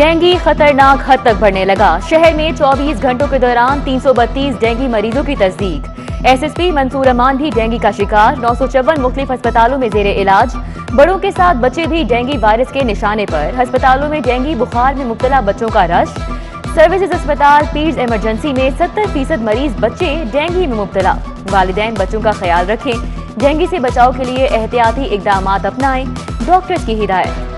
Dengue खतरनाक हद तक बढ़ने लगा। शहर में 24 घंटों के दौरान 332 डेंगू मरीजों की तस्दीक। एसएसपी मंसूर अमान भी डेंगू का शिकार। नौ सौ चौवन मुख्तलिफ़ अस्पतालों में जेर इलाज। बड़ों के साथ बच्चे भी डेंगू वायरस के निशाने पर। अस्पतालों में डेंगू बुखार में मुब्तला बच्चों का रश। सर्विसेज़ अस्पताल पीर्स इमरजेंसी में 70 फ़ीसद मरीज़ बच्चे डेंगू में मुब्तला। वालिदैन बच्चों का ख्याल रखें। डेंगू से बचाव के लिए एहतियाती इकदाम अपनाएँ। डॉक्टर्स की हिदायत।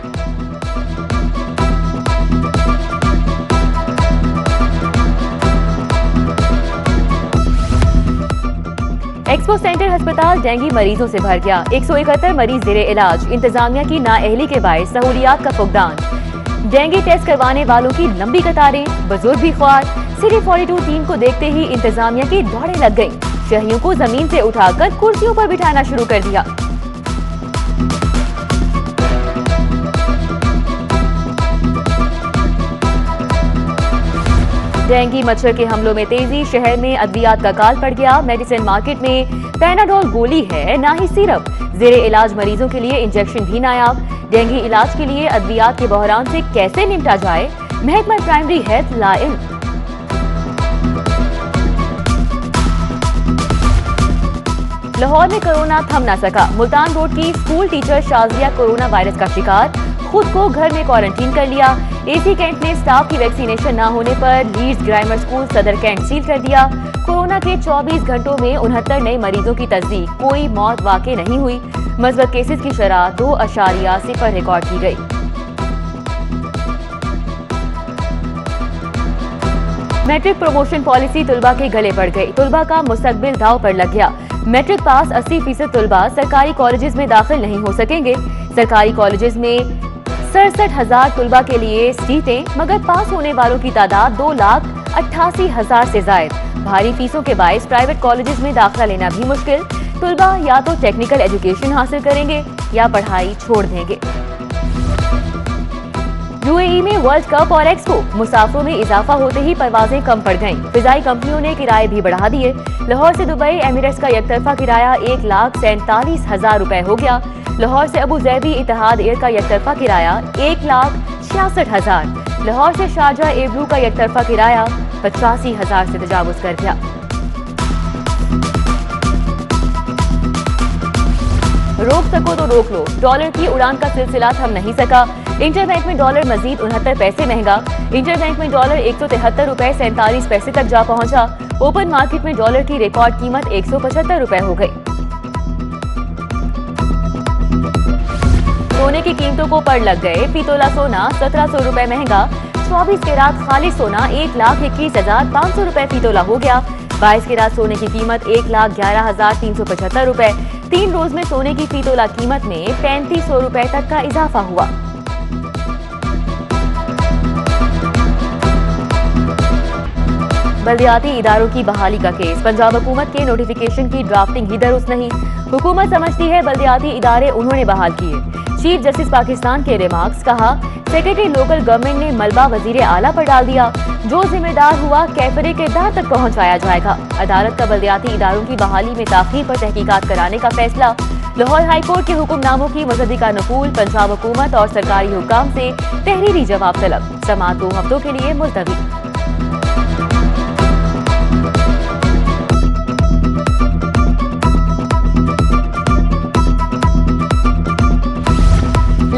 एक्सपो सेंटर अस्पताल डेंगू मरीजों से भर गया। एक सौ इकहत्तर मरीज़ जेरे इलाज। इंतजामिया की नाअहली के बायस सहूलियात का फुकदान। डेंगू टेस्ट करवाने वालों की लंबी कतारें, बुज़ुर्ग भी ख्वार। सिटी 42 टीम को देखते ही इंतजामिया की दौड़े लग गई शहरियों को ज़मीन से उठाकर कुर्सियों आरोप बिठाना शुरू कर दिया। डेंगू मच्छर के हमलों में तेज़ी। शहर में अद्वियात का काल पड़ गया। मेडिसिन मार्केट में पैनाडोल गोली है, ना ही सिरप। जेर इलाज मरीजों के लिए इंजेक्शन भी नायाब। डेंगू इलाज के लिए अद्वियात के बहरान से कैसे निपटा जाए? महकमा प्राइमरी हेल्थ लाइन। लाहौर में कोरोना थम ना सका। मुल्तान रोड की school teacher Shazia corona virus का शिकार। खुद को घर में क्वारंटीन कर लिया। एसी कैंट में स्टाफ की वैक्सीनेशन न होने पर Leeds grammar school Sadar cantt seal कर दिया। कोरोना के 24 घंटों में उनहत्तर नए मरीजों की तस्दीक। कोई मौत वाकई नहीं हुई। मजबत केसेस की शरह दो अशारिया सिफर रिकॉर्ड की गई। मैट्रिक प्रमोशन पॉलिसी तुलबा के गले पड़ गई। तुलबा का मुस्तबिल दाव पर लग गया। मैट्रिक पास 80 फ़ीसद तुलबा सरकारी कॉलेजेस में दाखिल नहीं हो सकेंगे। सरकारी कॉलेजेस में सड़सठ हज़ार तुलबा के लिए सीटें, मगर पास होने वालों की तादाद दो लाख अट्ठासी हज़ार ऐसी जायद। भारी फीसों के बायस प्राइवेट कॉलेजेस में दाखिला लेना भी मुश्किल। तुलबा या तो टेक्निकल एजुकेशन हासिल करेंगे या पढ़ाई छोड़ देंगे। यूएई में वर्ल्ड कप और एक्सपो। मुसाफरों में इजाफा होते ही परवाजें कम पड़ गईं। फिजाई कंपनियों ने किराए भी बढ़ा दिए। लाहौर से दुबई एमिरेट्स का एकतरफा किराया एक लाख सैतालीस हज़ार रूपए हो गया। लाहौर से अबू जैबी इतिहाद एयर का एकतरफा किराया एक लाख छियासठ हज़ार। लाहौर से शारजा एयरब्लू का एकतरफा किराया पचासी हज़ार से तजावुज कर गया। रोक सको तो रोक लो। डॉलर की उड़ान का सिलसिला थम नहीं सका। इंटरबैंक में डॉलर मजीद उनहत्तर पैसे महँगा। इंटरबैंक में डॉलर एक सौ तिहत्तर रूपए सैंतालीस पैसे तक जा पहुँचा। ओपन मार्केट में डॉलर की रिकॉर्ड कीमत एक सौ पचहत्तर रूपए हो गई। सोने की कीमतों को पड़ लग गए। पीतोला सोना सत्रह सौ रूपए महँगा। चौबीस के रात खालिश सोना एक लाख इक्कीस हज़ार पाँच सौ रूपए पीतोला हो गया। बाईस के रात सोने की कीमत एक लाख ग्यारह हज़ार तीन सौ पचहत्तर रूपए। तीन रोज में सोने की फीतोला कीमत में पैंतीस सौ रूपए तक का इजाफा हुआ। बल्दियाती इदारों की बहाली का केस। पंजाब हुकूमत के नोटिफिकेशन की ड्राफ्टिंग ही दुरुस्त नहीं। हुकूमत समझती है बल्दियाती इदारे उन्होंने बहाल किए। चीफ जस्टिस पाकिस्तान के रिमार्क्स कहा सेक्रेटरी लोकल गवर्नमेंट ने मलबा वज़ीर आला पर डाल दिया। जो जिम्मेदार हुआ, कैफरे के दार तक पहुँचाया जाएगा। अदालत का बल्दियाती इदारों की बहाली में ताखिर पर तहकीकात कराने का फैसला। लाहौर हाईकोर्ट के हुक्मनामों की मजदी का नकूल पंजाब हुकूमत और सरकारी हुकाम से तहरीरी जवाब तलब। समात दो हफ्तों के लिए मुलतवी।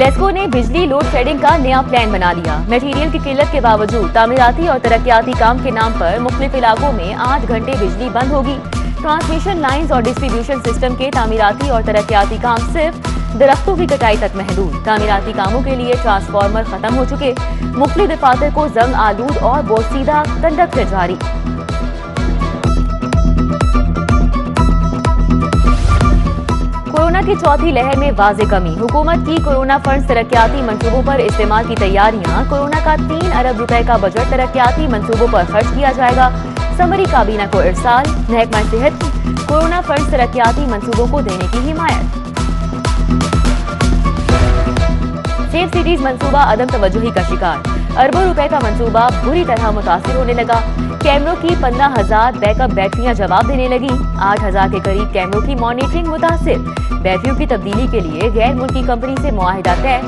लेस्को ने बिजली लोड शेडिंग का नया प्लान बना लिया मटेरियल की किल्लत के बावजूद तामीराती और तरक्याती काम के नाम पर मुख्तलिफ़ इलाकों में आठ घंटे बिजली बंद होगी। ट्रांसमिशन लाइंस और डिस्ट्रीब्यूशन सिस्टम के तामीराती और तरक्याती काम सिर्फ़ दरख्तों की कटाई तक महदूद। तामीराती कामों के लिए ट्रांसफार्मर खत्म हो चुके। मुख्तलिफ़ दफातर को जंग आलूद और बोसीदा कंडक्टर जारी। कोरोना की चौथी लहर में वाजे कमी। हुकूमत की कोरोना फंड तरक्याती मंसूबों पर इस्तेमाल की तैयारियाँ। कोरोना का तीन अरब रुपए का बजट तरक्याती मंसूबों पर खर्च किया जाएगा। समरी काबीना को इरसाल, महकमा सेहत की कोरोना फंड तरक्याती मंसूबों को देने की हिमायत। सेफ़ सिटीज़ मंसूबा अदम तवज्जोही का शिकार। अरबों रुपए का मंसूबा बुरी तरह मुतासर होने लगा। कैमरों की पंद्रह हज़ार बैकअप बैटरियाँ जवाब देने लगी। आठ हज़ार के करीब कैमरों की मॉनिटरिंग मुतासर। बैटरियों की तब्दीली के लिए गैर मुल्की कंपनी से मुआहिदा तय।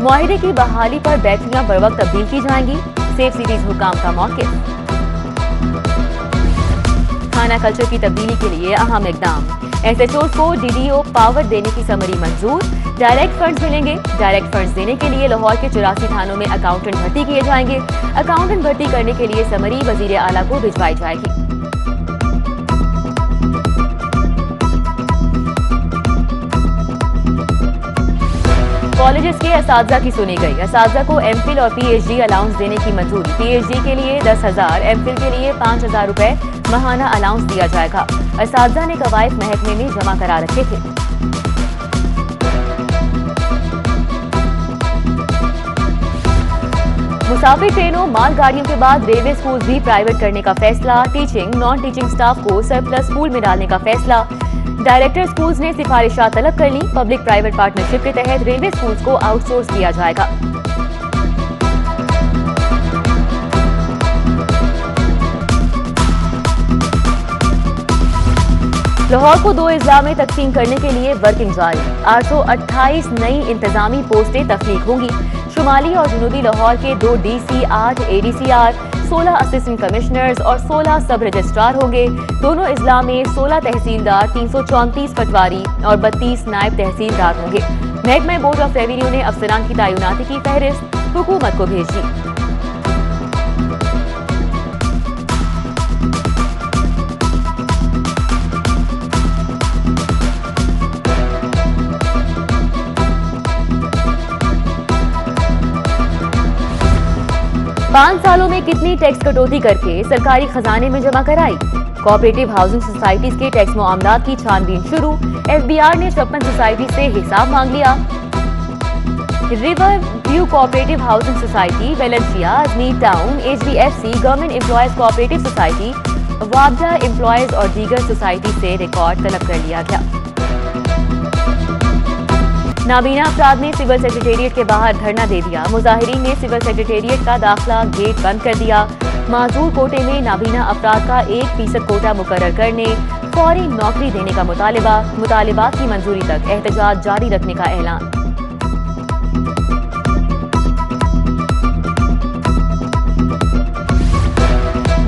मुआहिदे की बहाली पर बैटरियाँ बर वक्त तब्दील की जाएँगी। सेफ़ सिटीज़ हुकाम का मौके। खाना कल्चर की तब्दीली के लिए अहम इकदाम। एसएचओ को डी डी ओ पावर देने की समरी मंजूर। डायरेक्ट फंड्स मिलेंगे। डायरेक्ट फंड्स देने के लिए लाहौर के चौरासी थानों में अकाउंटेंट भर्ती किए जाएँगे। अकाउंटेंट भर्ती करने के लिए समरी वज़ीर आला को भिजवाई जाएगी। कॉलेजेस के इस की सुनी गई। इस को एमफिल और पीएचडी अलाउंस देने की मंजूरी। पीएचडी के लिए दस हज़ार एमफिल के लिए पाँच हज़ार रुपए महाना अलाउंस दिया जाएगा। इस ने कवायद महकमे में जमा करा रखे थे। मुसाफिर ट्रेनों माल गाड़ियों के बाद रेलवे स्कूल भी प्राइवेट करने का फैसला। टीचिंग नॉन टीचिंग स्टाफ को सरप्लस स्कूल में डालने का फैसला। डायरेक्टर स्कूल्स ने सिफारिशात तलब कर ली। पब्लिक प्राइवेट पार्टनरशिप के तहत रेलवे स्कूल्स को आउटसोर्स किया जाएगा। लाहौर को दो अजला में तकसीम करने के लिए वर्किंग जारी। 828 नई इंतजामी पोस्टें तख्लीक होंगी। शुमाली और जनूबी लाहौर के दो डी सी आठ ए डी सी आर सोलह असिस्टेंट कमिश्नर्स और सोलह सब रजिस्ट्रार होंगे। दोनों इजला में सोलह तहसीलदार, तीन सौ चौंतीस पटवारी और बत्तीस नायब तहसीलदार होंगे। महकमा बोर्ड ऑफ़ रेवेन्यू ने अफसरान की तैनाती की फहरिस्त, हुकूमत को भेजी। पाँच सालों में कितनी टैक्स कटौती करके सरकारी खजाने में जमा कराई? कोऑपरेटिव हाउसिंग सोसाइटीज के टैक्स मामला की छानबीन शुरू, एफबीआर ने छप्पन सोसाइटी से हिसाब मांग लिया। River view cooperative housing society Valencia Ajmer town HDFC government employees cooperative society वाबडा employees और दीगर सोसाइटी से रिकॉर्ड तलब कर लिया गया नाबीना अफराद ने सिविल सेक्रेटेरिएट के बाहर धरना दे दिया। मुजाहरीन ने सिविल सेक्रेटेरिएट का दाखिला गेट बंद कर दिया। माजूर कोटे में नाबीना अफराद का एक फ़ीसद कोटा मुकर करने, फौरी नौकरी देने का मुतालबा, मुतालबात की मंजूरी तक एहतजाज जारी रखने का ऐलान।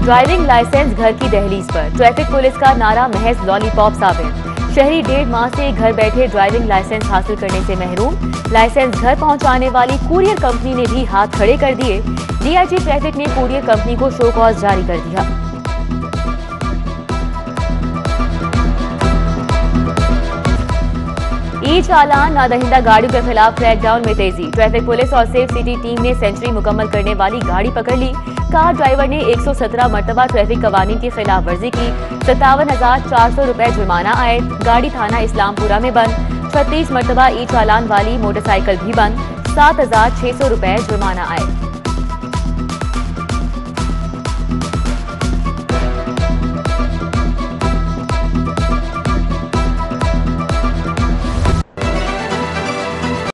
ड्राइविंग लाइसेंस घर की दहलीज पर। ट्रैफ़िक पुलिस का नारा महज लॉलीपॉप साबित। शहरी डेढ़ माह से घर बैठे ड्राइविंग लाइसेंस हासिल करने से महरूम। लाइसेंस घर पहुँचाने वाली कुरियर कंपनी ने भी हाथ खड़े कर दिए। डीआईजी ट्रैफ़िक ने कुरियर कंपनी को शो कॉज जारी कर दिया। ई चालान नादहिंदा गाड़ियों के खिलाफ क्रैकडाउन में तेज़ी। ट्रैफ़िक पुलिस और सेफ़ सिटी टीम ने सेंचुरी मुकम्मल करने वाली गाड़ी पकड़ ली। कार ड्राइवर ने 117 मरतबा ट्रैफ़िक कवानी की खिलाफ वर्जी की। सत्तावन हज़ार चार सौ रुपए जुर्माना आए। गाड़ी थाना इस्लामपुरा में बंद। छत्तीस मरतबा ई चालान वाली मोटरसाइकिल भी बंद। सात हज़ार छह सौ रुपए जुर्माना आए।